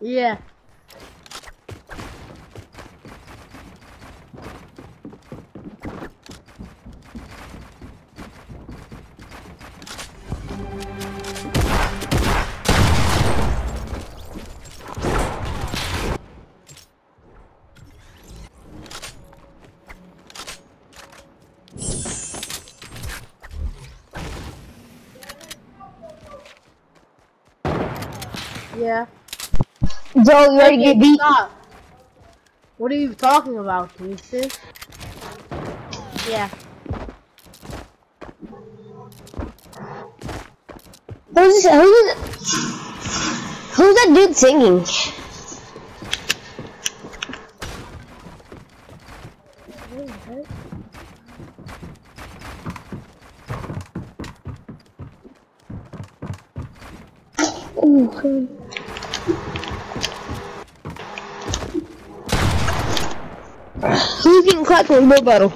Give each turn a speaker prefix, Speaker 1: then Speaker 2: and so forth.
Speaker 1: Yeah. Yeah.
Speaker 2: Joe, you ready to get beat?
Speaker 1: Stop. What are you talking about, Houston? Yeah.
Speaker 2: Who's who's who's that dude singing? Ooh. Who's getting clapped for a battle?